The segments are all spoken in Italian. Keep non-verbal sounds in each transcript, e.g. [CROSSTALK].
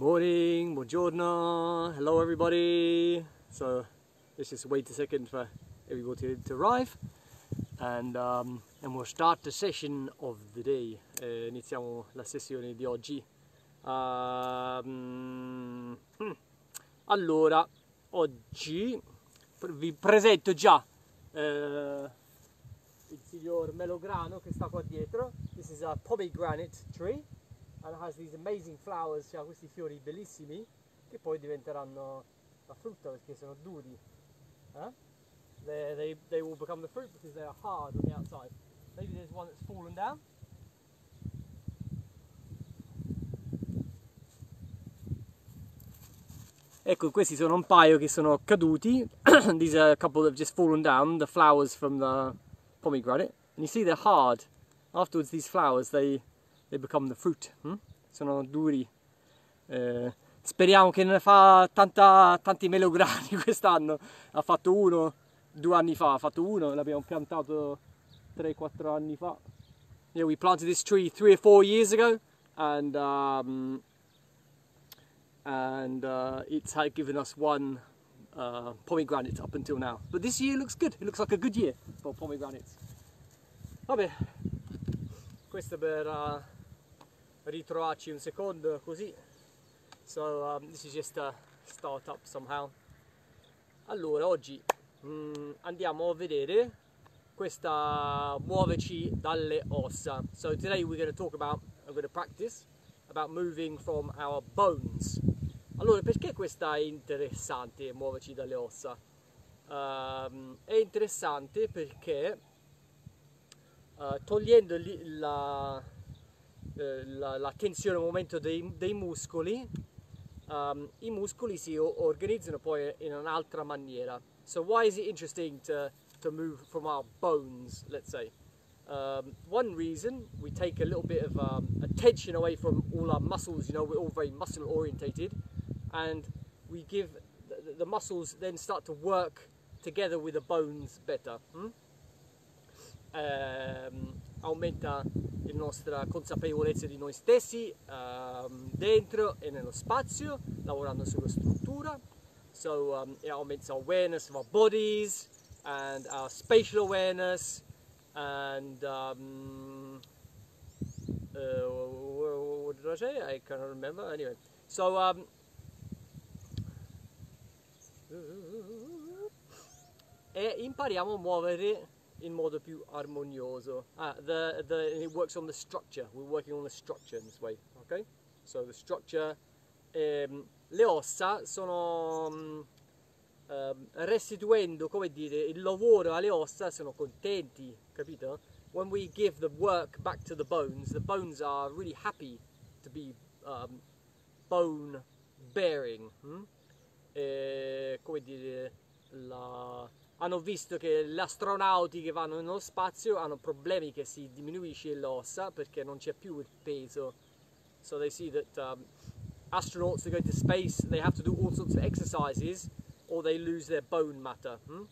morning, buongiorno, hello everybody. So let's just wait a second for everybody to arrive and, um, and we'll start the session of the day. Eh, iniziamo la sessione di oggi. Um, hmm. Allora, oggi vi presento già eh, il signor Melograno che sta qua dietro. This is a pomegranate tree and has these amazing flowers, ha questi fiori bellissimi che poi diventeranno la frutta perché sono duri. Eh? They, they, they will become the fruit because they are hard on the outside. Maybe there's one that's fallen down. Ecco, questi sono un paio che sono caduti. [COUGHS] These are a couple that have just fallen down, the flowers from the pomegranate. And you see they're hard. Afterwards these flowers, they they become the fruit. Hm? Sono duri. Eh, speriamo che ne fa tanta, tanti melograni [LAUGHS] quest'anno. Ha fatto uno due anni fa, ha fatto uno, l'abbiamo piantato 3-4 anni fa. Yeah, we planted this tree three or four years ago and um, and uh, it's had given us one uh, pomegranate up until now. But this year looks good. It looks like a good year for pomegranates. Vabbè, questo per uh, ritrovarci un secondo così. So um, this is just a start up somehow. Allora, oggi mm, andiamo a vedere questa muoverci dalle ossa. So today we're going to talk about, I'm going to practice about moving from our bones. Allora, perché questa è interessante, muoverci dalle ossa? Um, è interessante perché uh, togliendo li, la, la, la, tensione al momento dei, dei muscoli, um, i muscoli si organizzano poi in un'altra maniera. So why is it interesting to, to move from our bones, let's say? Um, one reason we take a little bit of um, attention away from all our muscles, you know, we're all very muscle orientated, and we give the, the muscles then start to work together with the bones better. Hmm? Um, aumenta nostra consapevolezza di noi stessi um, dentro e nello spazio, lavorando sulla struttura. So um, it auments our awareness of our bodies and our spatial awareness and um, uh, what did I say? I can't remember. Anyway, so um, e impariamo a muovere in modo più armonioso. Ah, the, the, it works on the structure. We're working on the structure in this way. Okay? So the structure. Um, le ossa sono um, uh, restituendo, come dire, il lavoro alle ossa, sono contenti, capito? When we give the work back to the bones, the bones are really happy to be um, bone bearing. Hmm? E, come dire, la, hanno visto che gli astronauti che vanno nello spazio hanno problemi che si diminuisce l'ossa perché non c'è più il peso. So they see that um, astronauts that go to space, they have to do all sorts of exercises or they lose their bone matter. Hmm?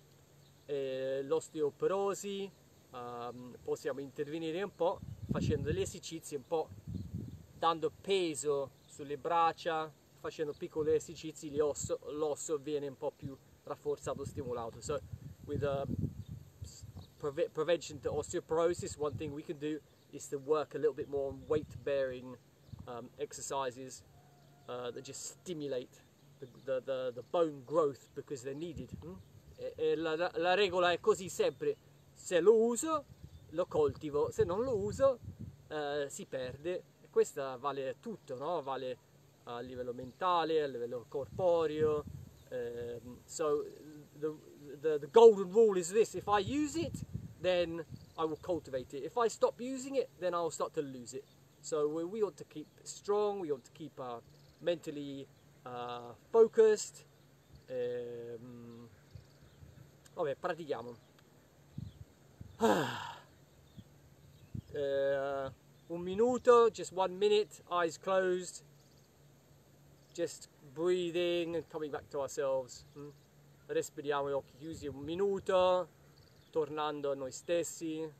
l'osteoporosi, um, possiamo intervenire un po' facendo degli esercizi, un po' dando peso sulle braccia, facendo piccoli esercizi, l'osso, l'osso viene un po' più rafforzato, stimolato. So with uh, pre prevention to osteoporosis, one thing we can do is to work a little bit more on weight-bearing um, exercises uh, that just stimulate the, the, the, the, bone growth because they're needed. Mm? E, e la, la, regola è così sempre, se lo uso lo coltivo, se non lo uso uh, si perde. E questa vale tutto, no? vale a livello mentale, a livello corporeo. Um, so the, the, the golden rule is this, if I use it, then I will cultivate it. If I stop using it, then I'll start to lose it. So we, we ought to keep strong, we ought to keep uh, mentally uh, focused. Um, vabbè, pratichiamo. [SIGHS] uh, un minuto, just one minute, eyes closed. Just breathing and coming back to ourselves. Hmm? Respiriamo gli occhi chiusi un minuto, tornando a noi stessi.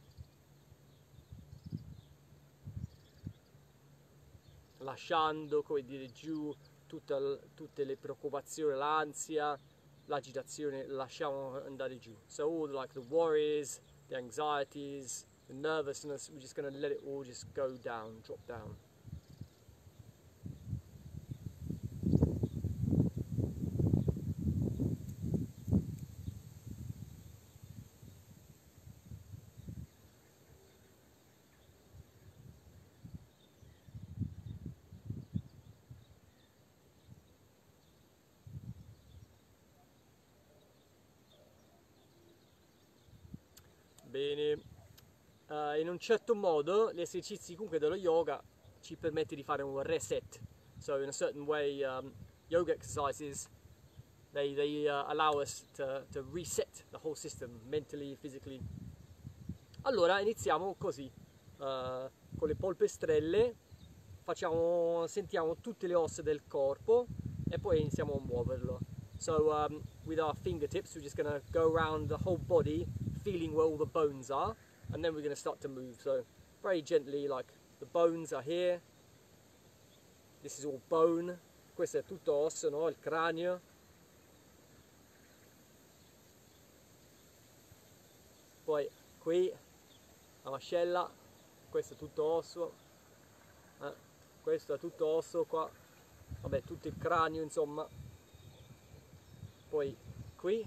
Lasciando, come dire, giù tutta tutte le preoccupazioni, l'ansia, l'agitazione lasciamo andare giù. So all like the worries, the anxieties, the nervousness, we're just to let it all just go down, drop down. Bene, Uh, in un certo modo gli esercizi comunque dello yoga ci permette di fare un reset. So in a certain way, um, yoga exercises they, they uh, allow us to, to reset the whole system mentally, physically. Allora iniziamo così, uh, con le polpestrelle, facciamo, sentiamo tutte le ossa del corpo e poi iniziamo a muoverlo. So um, with our fingertips we're just to go around the whole body feeling where all the bones are and then we're going to start to move. So very gently, like the bones are here. This is all bone. Questo è tutto osso, no? Il cranio. Poi qui la mascella, questo è tutto osso. Eh? Questo è tutto osso qua. Vabbè, tutto il cranio, insomma. Poi qui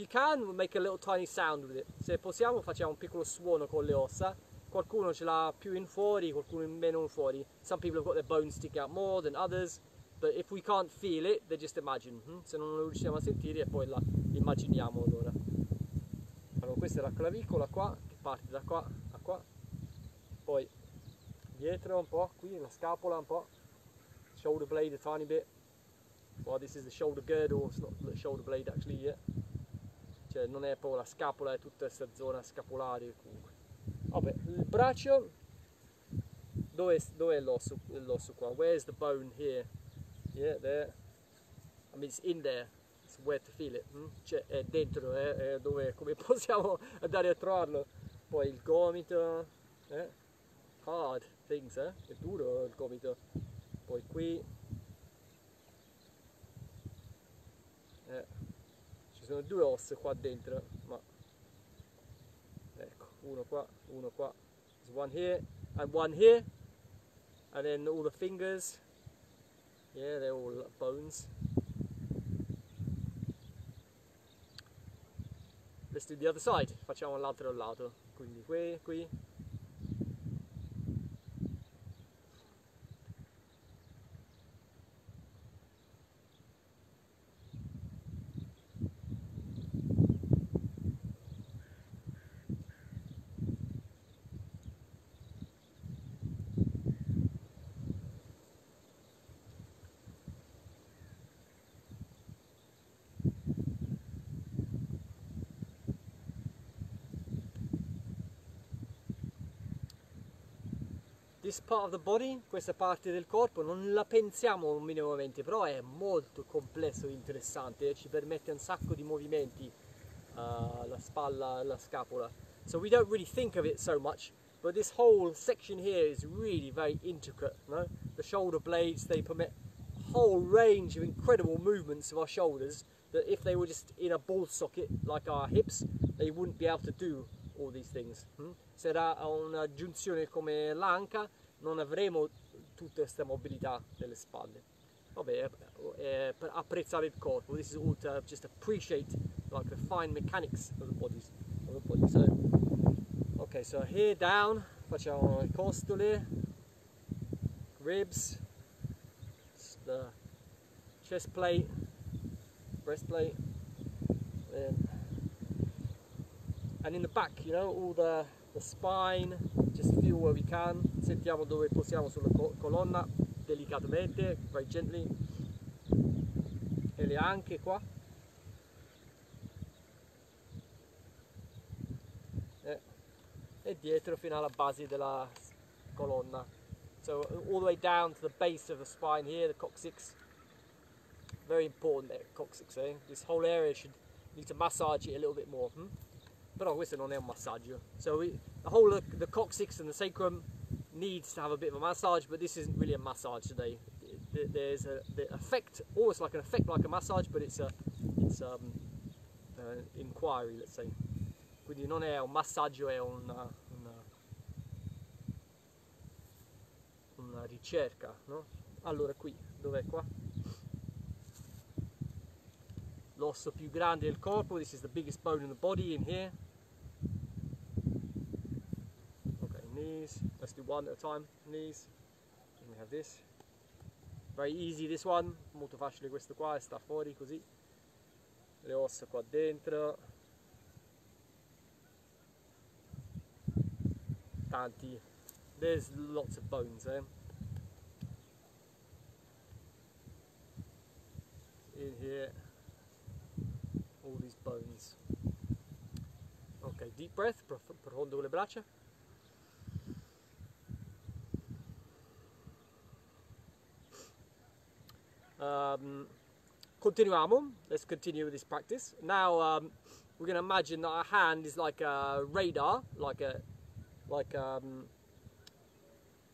you can, we'll make a little tiny sound with it. Se possiamo facciamo un piccolo suono con le ossa. Qualcuno ce l'ha più in fuori, qualcuno meno in fuori. Some people have got their bones stick out more than others. But if we can't feel it, they just imagine. Hmm? Se non lo riusciamo a sentire, poi la immaginiamo allora. Allora, questa è la clavicola qua, che parte da qua a qua. Poi dietro un po', qui la scapola un po'. Shoulder blade a tiny bit. Well, this is the shoulder girdle, it's not the shoulder blade actually yet cioè non è proprio la scapola, è tutta questa zona scapolare comunque. Vabbè, il braccio, dove, dove è l'osso, l'osso qua? Where's the bone here? Yeah, there. I mean, it's in there. It's where to feel it. Hmm? Cioè, è dentro, eh? è dove, come [LAUGHS] possiamo andare a trovarlo? Poi il gomito, eh? Hard things, eh? È duro il gomito. Poi qui. Eh sono due ossa qua dentro, ma ecco, uno qua, uno qua. There's one here and one here, and then all the fingers. Yeah, they're all bones. Let's do the other side. Facciamo l'altro lato. Quindi qui, qui, part of the body, questa parte del corpo, non la pensiamo minimamente, però è molto complesso e interessante, ci permette un sacco di movimenti, uh, la spalla, la scapola. So we don't really think of it so much, but this whole section here is really very intricate. No? The shoulder blades, they permit a whole range of incredible movements of our shoulders that if they were just in a ball socket like our hips, they wouldn't be able to do all these things. Hmm? Sarà una giunzione come l'anca, non avremo tutta questa mobilità nelle spalle. Vabbè, è per apprezzare il corpo. This is all to just appreciate like the fine mechanics of the bodies. Of the body. So, ok, so here down facciamo le costole, ribs, the chest plate, breastplate, and, and in the back, you know, all the, the spine, just feel where we can, sentiamo dove possiamo sulla colonna, delicatamente, very gently, e le anche qua. E, e dietro fino alla base della colonna. So all the way down to the base of the spine here, the coccyx. Very important there, coccyx, eh? This whole area should need to massage it a little bit more. Hmm? Però questo non è un massaggio. So we, the whole the coccyx and the sacrum needs to have a bit of a massage, but this isn't really a massage today. There's a the effect, almost like an effect like a massage, but it's a it's um, uh, inquiry, let's say. Quindi non è un massaggio, è una, una, una ricerca, no? Allora qui, dov'è qua? L'osso più grande del corpo, this is the biggest bone in the body in here. Okay, knees, let's do one at a time, knees. And we have this. Very easy this one, molto facile questo qua, sta fuori così. Le ossa qua dentro. Tanti. There's lots of bones eh? In here. All these bones. Ok, deep breath, prof- profondo le braccia. Um, continuiamo. Let's continue with this practice. Now um, we're going to imagine that our hand is like a radar, like a like um,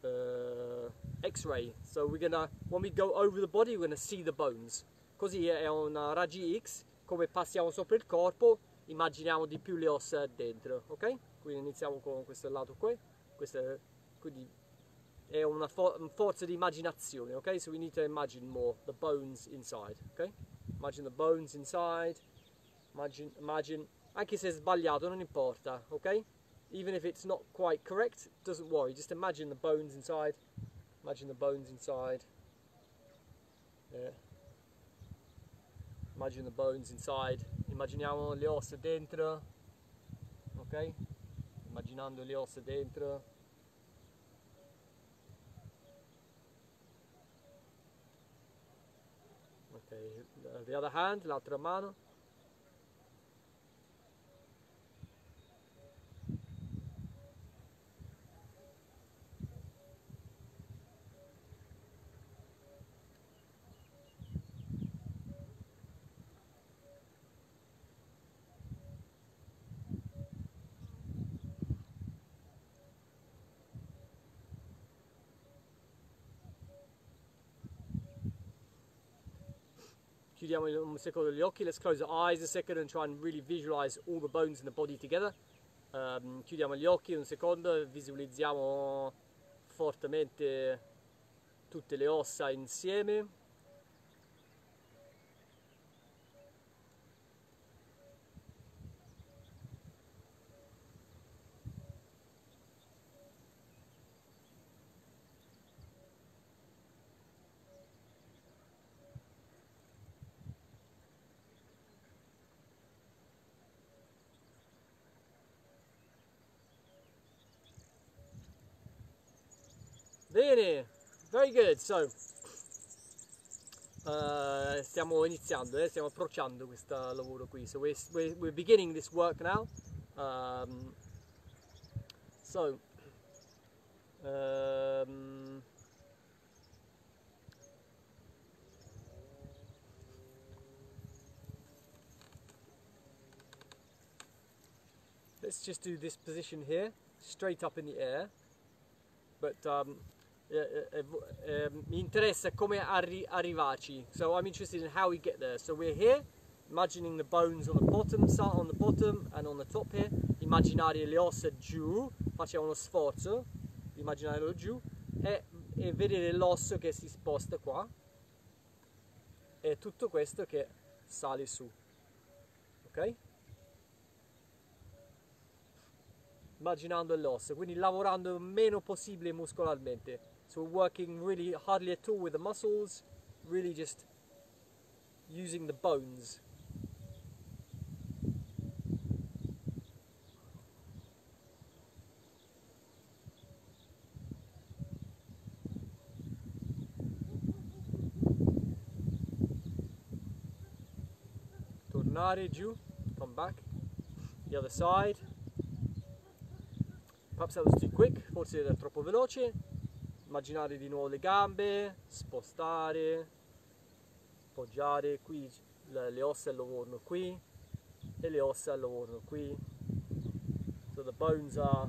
uh, X-ray. So we're gonna when we go over the body, we're gonna see the bones. Così è una raggi X, come passiamo sopra il corpo, immaginiamo di più le ossa dentro, ok? Quindi iniziamo con questo lato qui. Questo quindi è una fo- forza di immaginazione, ok? So we need to imagine more the bones inside, ok? Imagine the bones inside. Imagine, imagine anche se è sbagliato, non importa, ok? Even if it's not quite correct, doesn't worry. Just imagine the bones inside. Imagine the bones inside. Yeah. Imagine the bones inside. Immaginiamo le ossa dentro. Ok? Immaginando le ossa dentro. de outra otra hand, la otra mano. Chiudiamo un secondo gli occhi. Let's close our eyes a second and try and really visualize all the bones in the body together. Um, chiudiamo gli occhi un secondo visualizziamo fortemente tutte le ossa insieme. Bene, very good. So, uh, stiamo iniziando, eh, stiamo approcciando questo lavoro qui. So we're, we're, we're beginning this work now. Um, so, um, let's just do this position here, straight up in the air. But um, eh, eh, eh, mi interessa come arri- arrivarci. So I'm interested in how we get there. So we're here, imagining the bones on the bottom, on the bottom and on the top here. Immaginare le ossa giù, facciamo uno sforzo, immaginarlo giù e, e vedere l'osso che si sposta qua e tutto questo che sale su. Ok? immaginando l'osso, quindi lavorando il meno possibile muscolarmente. So we're working really hardly at all with the muscles, really just using the bones. Tornare giù, come back. The other side. Perhaps that was too quick, forse era troppo veloce. Immaginare di nuovo le gambe, spostare, poggiare qui, le, ossa lavorano qui e le ossa lavorano qui. So the bones are,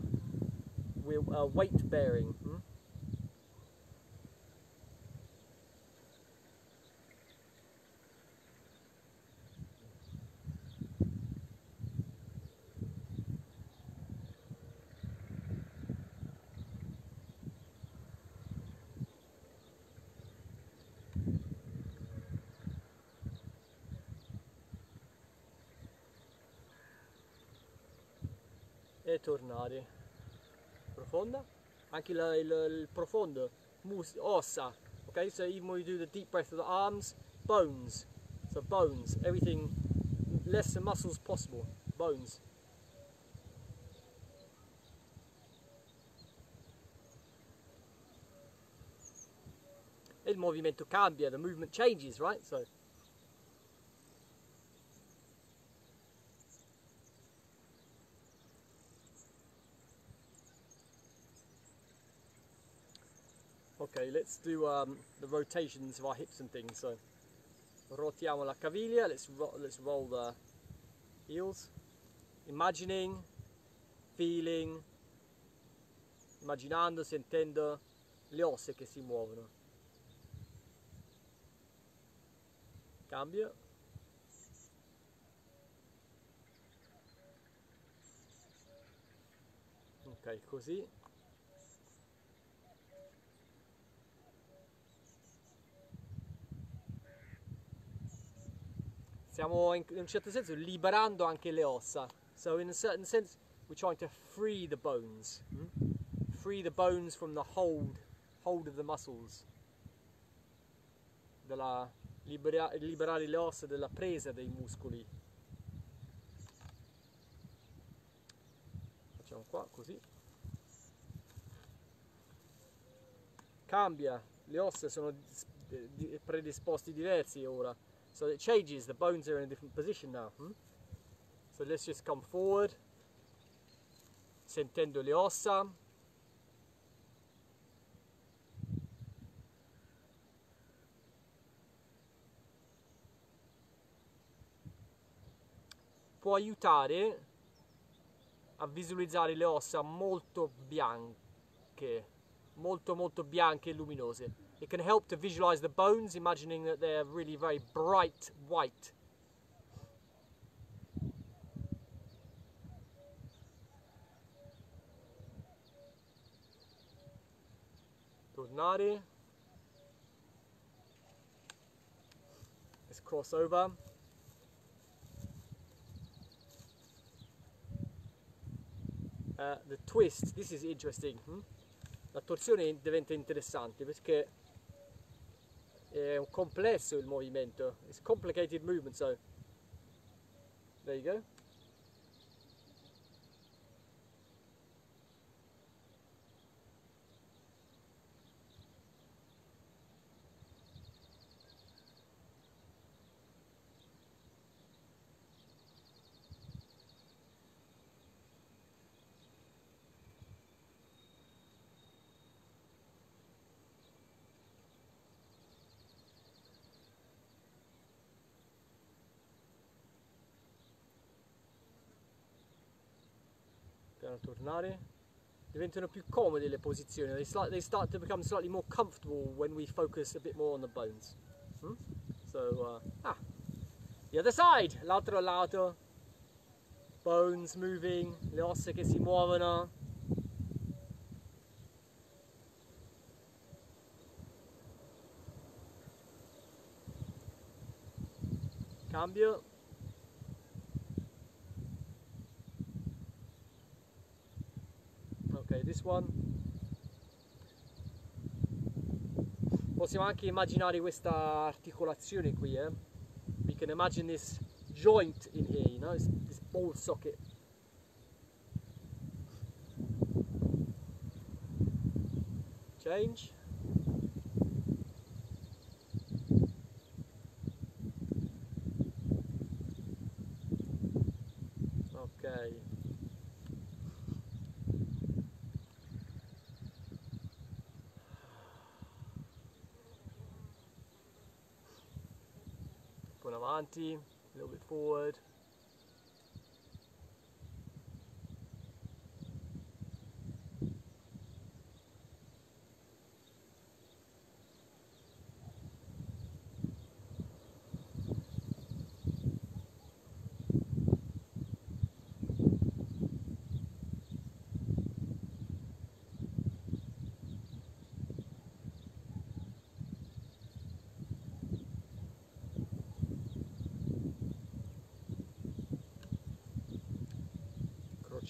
are weight bearing. Tornare. Profonda. Anche il, il, il profondo, mus, ossa. Okay, so even when we do the deep breath of the arms, bones. So bones, everything, less muscles possible. Bones. Il movimento cambia, the movement changes, right? So Okay, let's do um, the rotations of our hips and things. So, rotiamo la caviglia. Let's ro let's roll the heels. Imagining, feeling, immaginando, sentendo le ossa che si muovono. Cambio. Ok, così. Stiamo in, in un certo senso liberando anche le ossa. So in a certain sense we're trying to free the bones. Hmm? Free the bones from the hold, hold of the muscles. Della, libera, liberare le ossa della presa dei muscoli. Facciamo qua così. Cambia, le ossa sono predisposti diversi ora. So it changes, the bones are in a different position now. Hmm? So let's just come forward, sentendo le ossa. Può aiutare a visualizzare le ossa molto bianche, molto molto bianche e luminose. It can help to visualize the bones, imagining that they're really very bright white. Tornare. Let's cross over. Uh, the twist, this is interesting. Hmm? La torsione diventa interessante perché è complesso il movimento. It's complicated movement, so there you go. Piano tornare. Diventano più comode le posizioni they, start, they start to become slightly more comfortable when we focus a bit more on the bones. Hmm? so uh, ah the other side l'altro lato. Bones moving le ossa che si muovono. Cambio one possiamo anche immaginare questa articolazione qui eh? we can imagine this joint in here you know this, this ball socket. Change a little bit forward.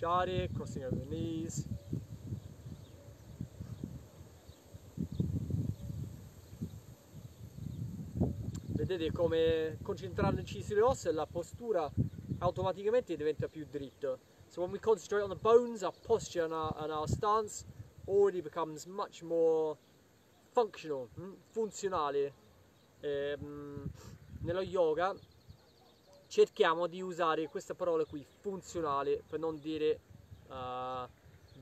Ginocchiare, crossing over the knees. Vedete come concentrandoci sulle ossa la postura automaticamente diventa più dritta. So when we concentrate on the bones, our posture and our, and our stance already becomes much more functional, mm, funzionale. Ehm, nello yoga cerchiamo di usare questa parola qui, funzionale, per non dire uh,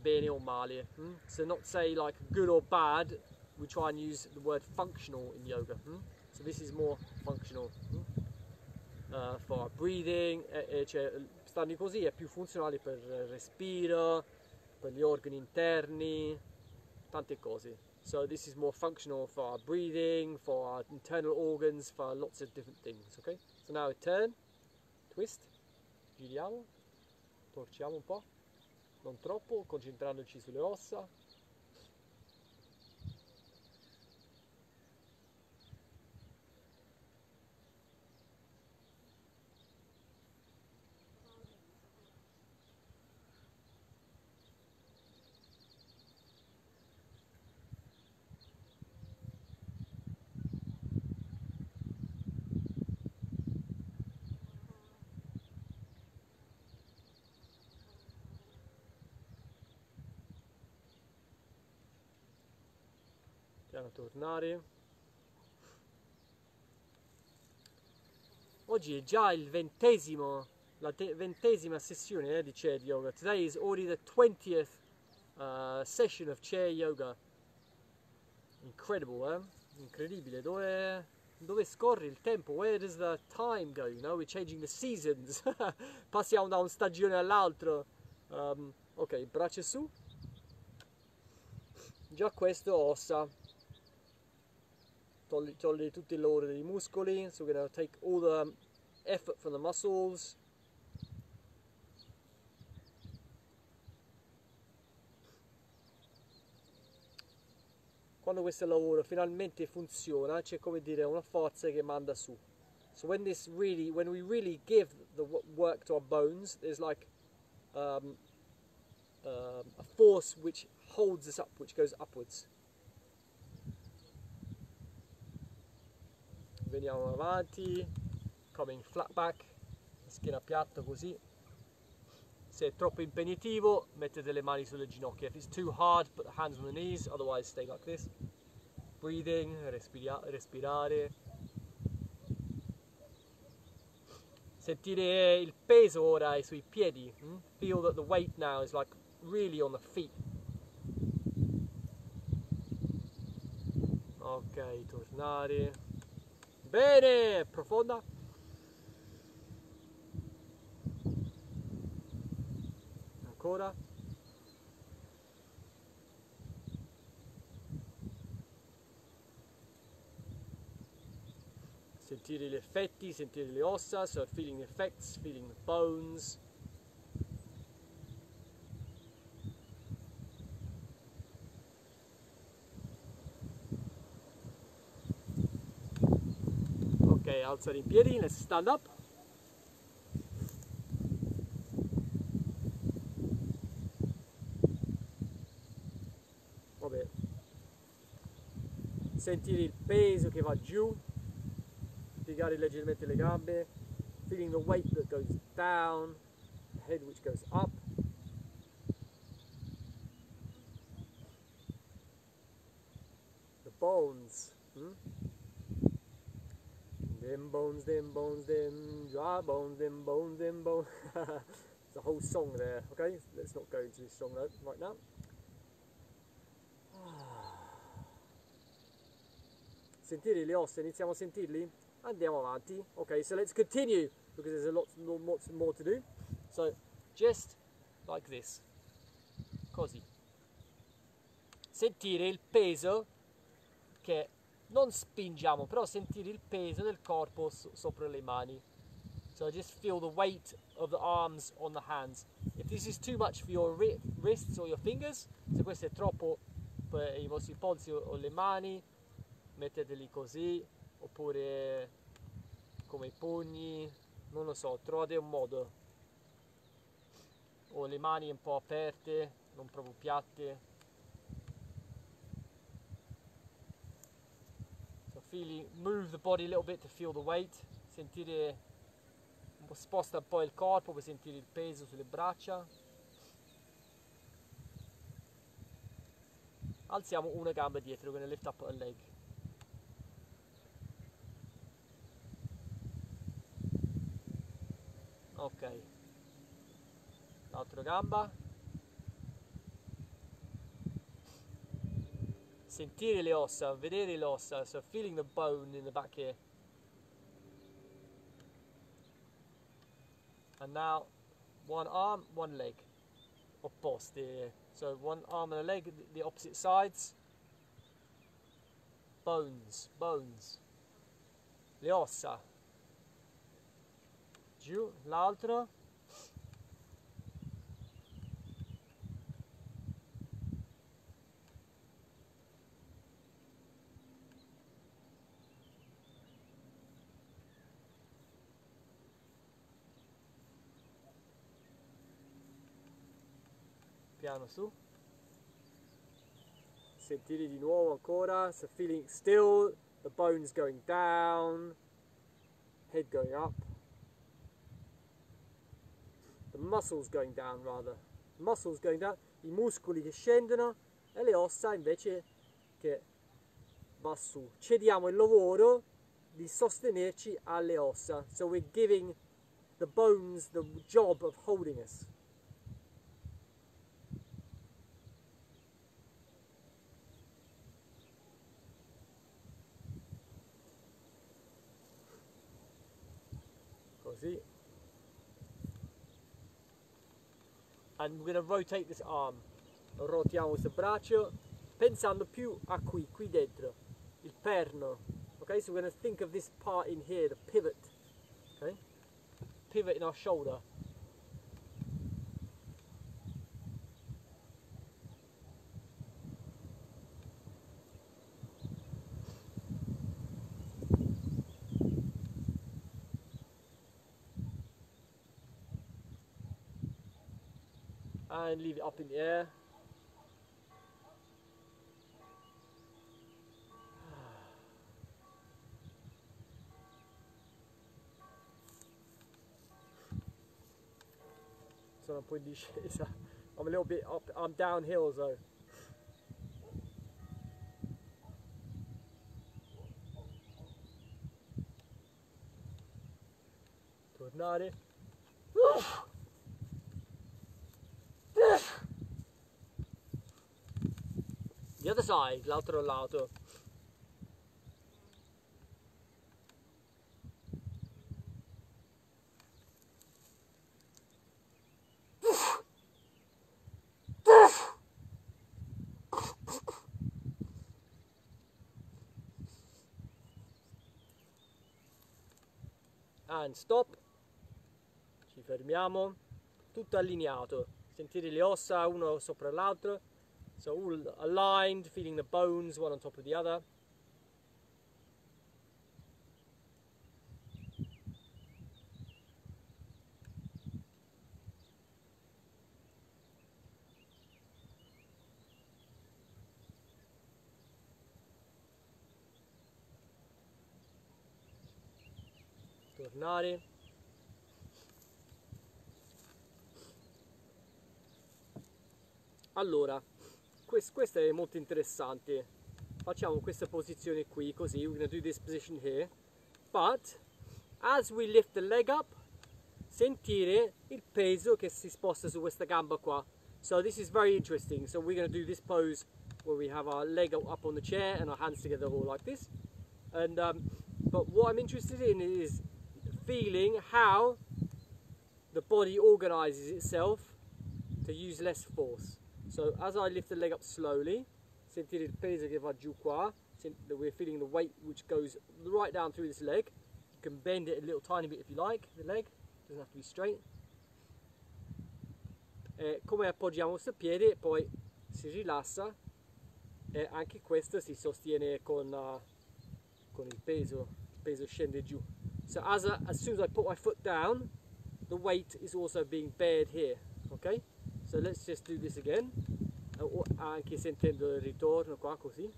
bene o male. Mm? So not say like good or bad, we try and use the word functional in yoga. Mm? So this is more functional. Mm? Uh, for breathing, e, e cioè, stando così è più funzionale per il respiro, per gli organi interni, tante cose. So this is more functional for our breathing, for our internal organs, for lots of different things, okay? So now turn, twist, giriamo, torciamo un po', non troppo, concentrandoci sulle ossa. Piano tornare. Oggi è già il ventesimo, la ventesima sessione eh, di chair yoga. Today is already the 20th uh, session of chair yoga. Incredible, eh? Incredibile. Dove, dove scorre il tempo? Where does the time go? You know, we're changing the seasons. [LAUGHS] Passiamo da una stagione all'altra. Um, ok, braccia su. Già questo ossa togli, togli tutti il lavoro dei muscoli so we're going to take all the effort from the muscles. Quando questo lavoro finalmente funziona c'è come dire una forza che manda su. So when this really when we really give the work to our bones there's like um, uh, a force which holds us up which goes upwards veniamo avanti coming flat back schiena piatta così. Se è troppo impegnativo mettete le mani sulle ginocchia. If it's too hard put the hands on the knees otherwise stay like this. Breathing respira respirare. Sentire il peso ora è sui piedi hmm? feel that the weight now is like really on the feet. Ok tornare Bene, profonda. Ancora. Sentire gli effetti, sentire le ossa, so feeling effects, feeling the bones. Alzare in piedi, let's stand up. Vabbè. Sentire il peso che va giù, piegare leggermente le gambe, feeling the weight that goes down, the head which goes up. The bones. Hmm? Them bones, them bones, them dry bones, them bones, them bones. [LAUGHS] A whole song there, okay? Let's not go into this song though, right now. [SIGHS] Sentire le ossa, iniziamo a sentirli? Andiamo avanti. Okay, so let's continue because there's a lot more, more to do. So, just like this. Così. Sentire il peso che non spingiamo, però sentire il peso del corpo so sopra le mani. So just feel the weight of the arms on the hands. If this is too much for your wrists or your fingers, se questo è troppo per i vostri polsi o le mani, metteteli così, oppure come i pugni, non lo so, trovate un modo. ho le mani un po' aperte, non proprio piatte. Feeling, move the body a little bit to feel the weight, sentire, sposta un po' il corpo per sentire il peso sulle braccia. Alziamo una gamba dietro, we're to lift up a leg. Ok. L'altra gamba. Sentire le ossa, vedere le ossa, so feeling the bone in the back here. And now one arm, one leg. Opposte. So one arm and a leg, the opposite sides. Bones, bones. Le ossa. Giù, l'altro. Piano su. Sentire di nuovo ancora so feeling still the bones going down head going up. The muscles going down rather. Muscles going down i muscoli che scendono e le ossa invece che va su. Cediamo il lavoro di sostenerci alle ossa. So we're giving the bones the job of holding us così and we're going to rotate this arm. Rotiamo questo braccio pensando più a qui, qui dentro il perno. Okay so we're going to think of this part in here the pivot. Okay pivot in our shoulder and leave it up in the air. Un po' in discesa. I'm a little bit up, I'm downhill though. Tornare. Eh? Side, l'altro lato. And stop. Ci fermiamo. Tutto allineato. Sentire le ossa uno sopra l'altro. So all aligned, feeling the bones one on top of the other. Tornare. Allora, quest, questo è molto interessante. Facciamo questa posizione qui così we're to do this position here. But as we lift the leg up sentire il peso che si sposta su questa gamba qua. So this is very interesting. So we're going to do this pose where we have our leg up on the chair and our hands together all like this. And um, but what I'm interested in is feeling how the body organizes itself to use less force So as I lift the leg up slowly, sentire il peso che va giù qua, we're feeling the weight which goes right down through this leg. You can bend it a little tiny bit if you like, the leg, doesn't have to be straight. E come appoggiamo questo piede, poi si rilassa e anche questo si sostiene con, uh, con il peso, il peso scende giù. So as, a, as soon as I put my foot down, the weight is also being bared here. ok so let's just do this again. Uh, anche sentendo il ritorno qua così.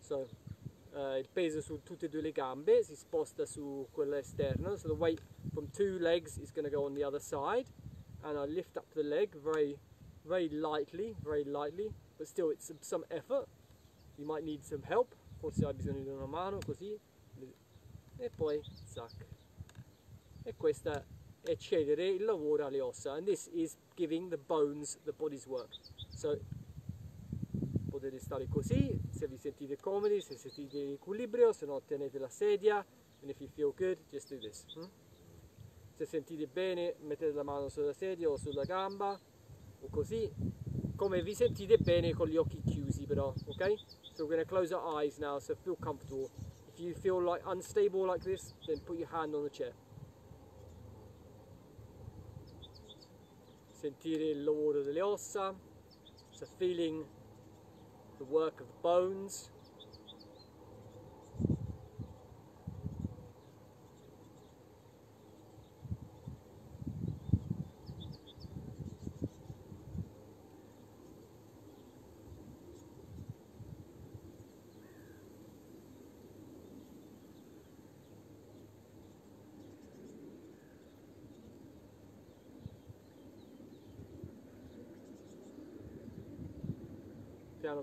So uh, il peso su tutte e due le gambe si sposta su quella esterna so the weight from two legs is going to go on the other side. And I lift up the leg very very lightly very lightly. But still it's some effort. You might need some help. Forse hai bisogno di una mano così. E poi zac. E questa è cedere il lavoro alle ossa and this is giving the bones the body's work. So potete stare così se vi sentite comodi se sentite in equilibrio se no tenete la sedia and if you feel good just do this hmm? se sentite bene mettete la mano sulla sedia o sulla gamba o così. Come vi sentite bene con gli occhi chiusi però ok? So we're going to close our eyes now so feel comfortable. If you feel like unstable like this then put your hand on the chair sentire il lavoro delle ossa so feeling the work of the bones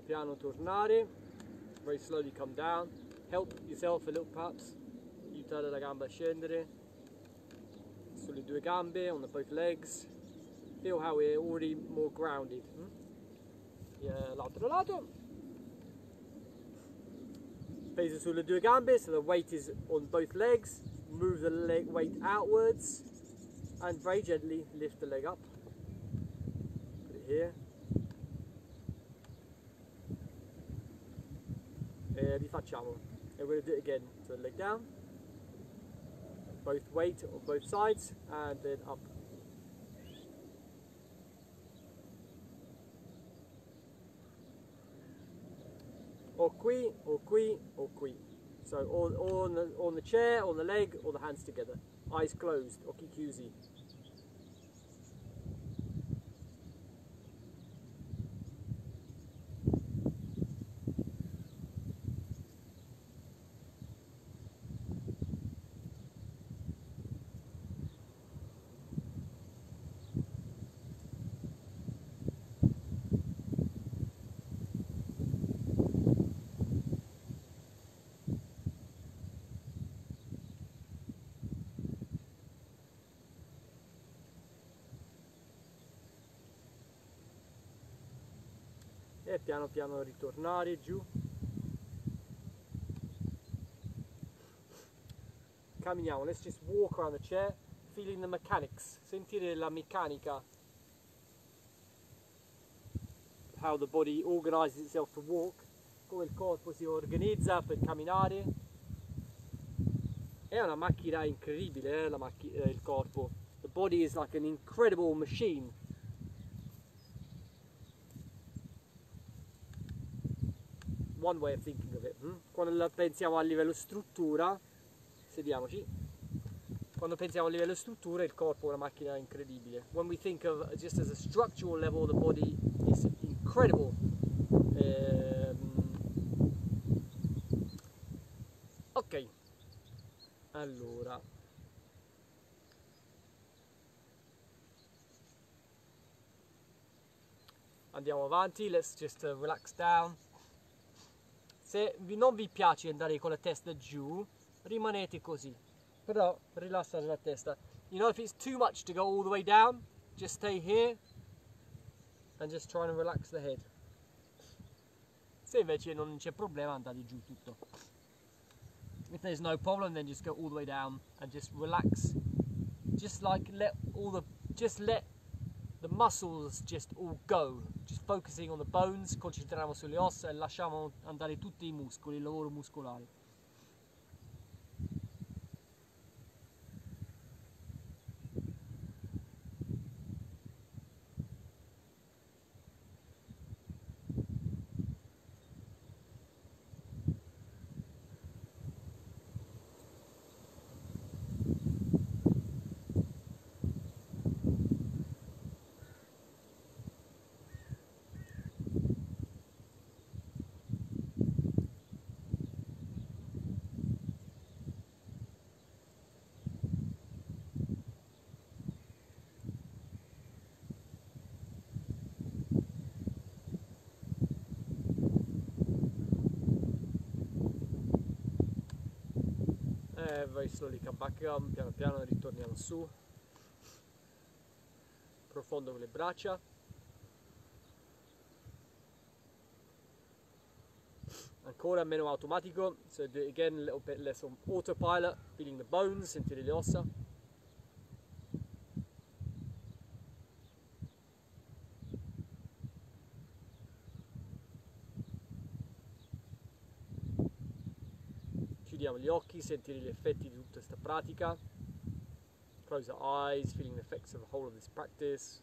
piano piano tornare, very slowly come down, help yourself a little perhaps, aiutare la gamba a scendere, sulle due gambe, on the both legs, feel how we're already more grounded. Hmm? L'altro lato, peso sulle due gambe, so the weight is on both legs, move the leg weight outwards, and very gently lift the leg up, put it here, and we're going to do it again so leg down. Both weight on both sides and then up. Or qui or qui or qui so or, or on, the, on the chair on the leg or the hands together. Eyes closed. Occhi chiusi piano piano ritornare giù. Camminiamo let's just walk around the chair. Feeling the mechanics sentire la meccanica. How the body organizes itself to walk. Come il corpo si organizza per camminare. È una macchina incredibile eh, la macch- eh, il corpo. The body is like an incredible machine one way of thinking of it. hm? Quando pensiamo a livello struttura, sediamoci, quando pensiamo a livello struttura il corpo è una macchina incredibile. When we think of just as a structural level, the body is incredible. Ehm, ok, allora. Andiamo avanti, let's just uh, relax down. Se vi- non vi piace andare con la testa giù, rimanete così. Però rilassate la testa. You know, if it's too much to go all the way down, just stay here and just try and relax the head. Se invece non c'è problema, andate giù tutto. If there's no problem, then just go all the way down and just relax. Just like let all the, just let the muscles just all go. Just focusing on the bones, concentriamo sulle ossa e lasciamo andare tutti i muscoli, il lavoro muscolare. E very slowly come back up, piano piano ritorniamo su. Profondo con le braccia. Ancora meno automatico so again a little bit less on autopilot feeling the bones sentire le ossa sentire gli effetti di tutta questa pratica. Close our eyes feeling the effects of the whole of this practice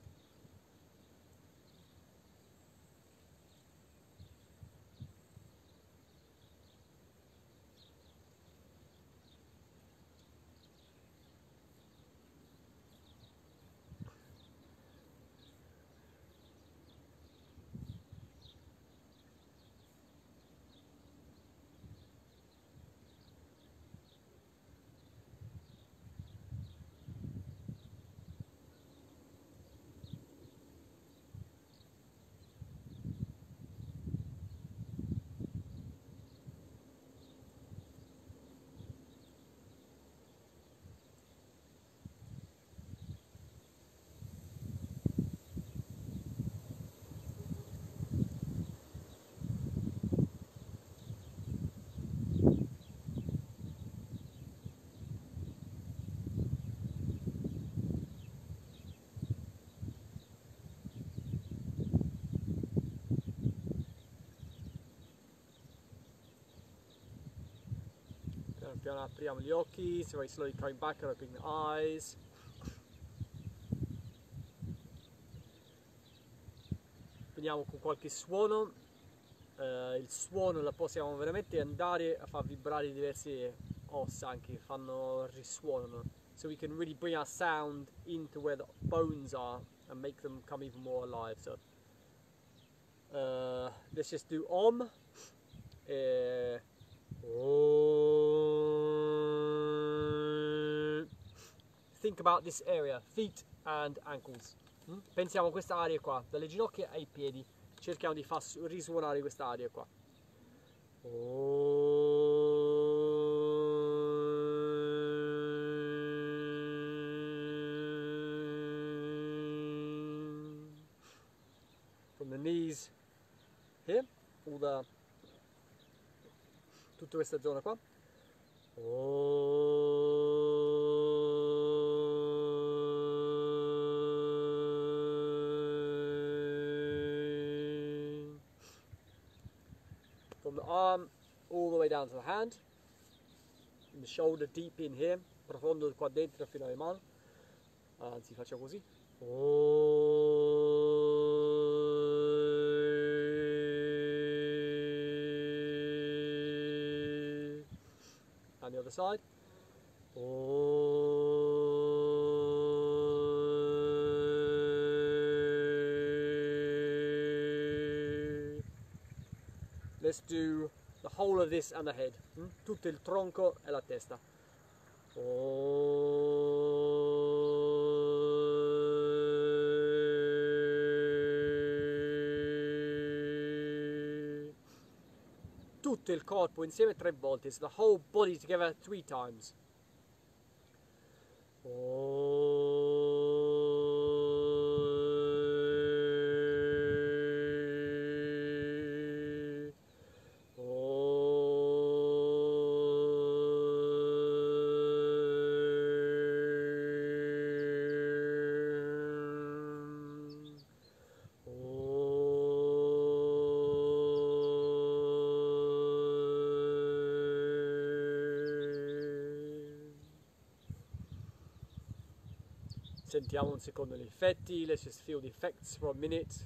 piano apriamo gli occhi so very slowly coming back and opening the eyes. Veniamo con qualche suono. Eh, il suono lo possiamo veramente andare a far vibrare diverse ossa anche fanno risuonano. So we can really bring our sound into where the bones are and make them come even more alive so. Uh, let's just do om. Eh, Om. Think about this area feet and ankles mm? pensiamo a questa area qua dalle ginocchia ai piedi cerchiamo di far su- risuonare questa area qua Om. from the knees here all the tutta questa zona qua shoulder deep in here, profondo qua dentro fino alle mani. Anzi, facciamo così. And the other side. Let's do whole of this and the head. mm? Tutto il tronco e la testa. Tutto il corpo insieme tre volte. It's the whole body together three times. Secondo gli effetti. Let's just feel the effects for a minute.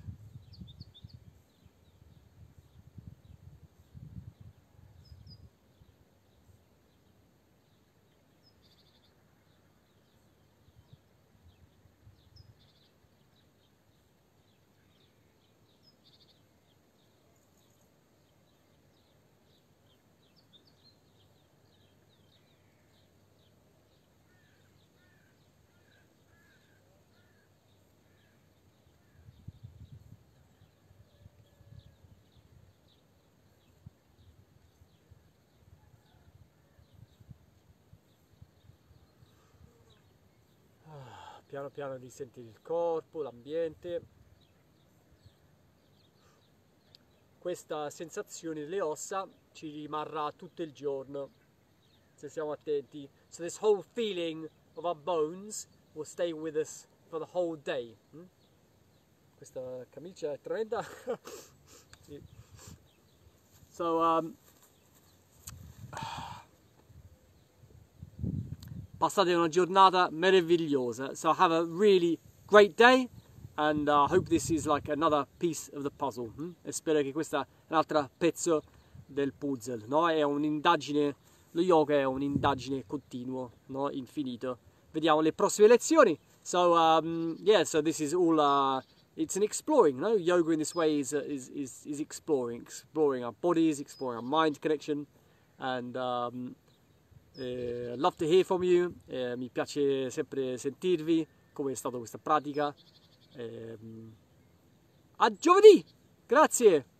Piano piano di sentire il corpo, l'ambiente. Questa sensazione delle ossa ci rimarrà tutto il giorno se siamo attenti. So this whole feeling of our bones will stay with us for the whole day. Mm? Questa camicia è tremenda. [LAUGHS] so um, passate una giornata meravigliosa. So have a really great day and I uh, hope this is like another piece of the puzzle. Hmm? E spero che questa è un altro pezzo del puzzle, no? È un'indagine, lo yoga è un'indagine continua, no? Infinito. Vediamo le prossime lezioni. So um, yeah, so this is all uh, it's an exploring, no? Yoga in this way is, uh, is, is, is exploring, exploring our bodies, exploring our mind connection and um, eh, love to hear from you, eh, mi piace sempre sentirvi, come è stata questa pratica. Eh, a giovedì! Grazie!